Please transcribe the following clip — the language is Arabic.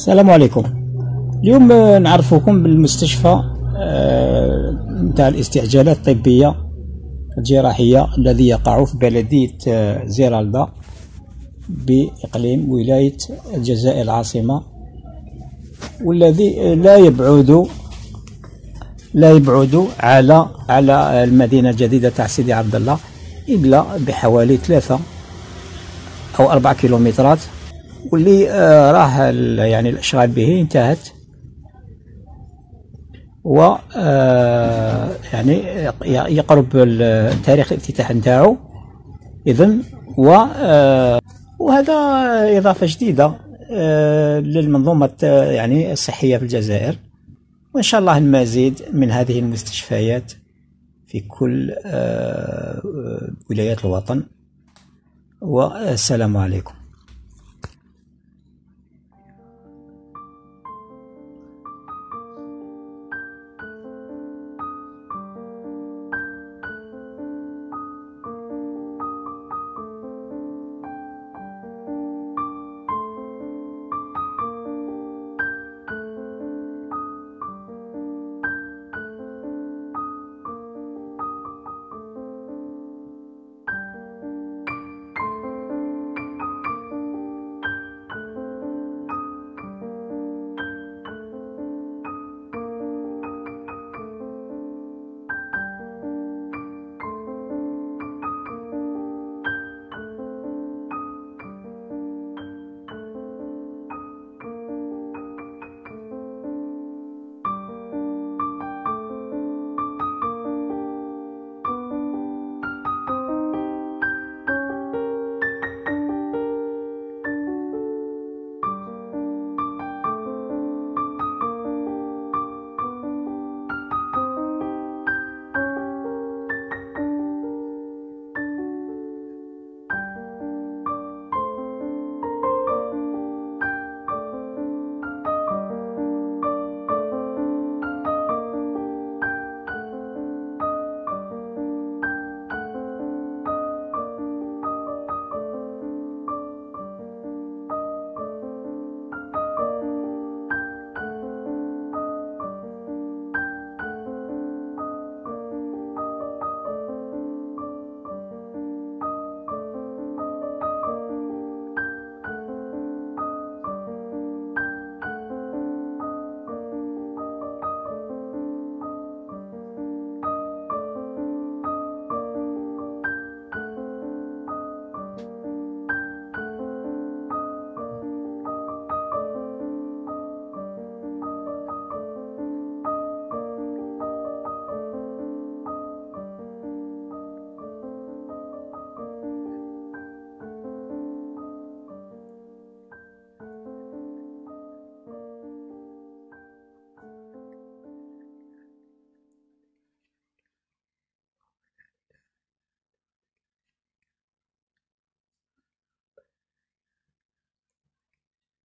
السلام عليكم. اليوم نعرفكم بالمستشفى آه، نتاع الاستعجالات الطبية الجراحية الذي يقع في بلدية آه، زيرالدا بإقليم ولاية الجزائر العاصمة والذي لا يبعد لا يبعد على على المدينة الجديدة تاع سيدي عبد الله إلا بحوالي ثلاثة أو أربع كيلومترات. واللي آه، راه يعني الأشغال به انتهت. و آه، يعني يقرب تاريخ الافتتاح نتاعو. اذا و آه، وهذا إضافة جديدة للمنظومة يعني الصحية في الجزائر. وإن شاء الله المزيد من هذه المستشفيات في كل ولايات الوطن. والسلام عليكم.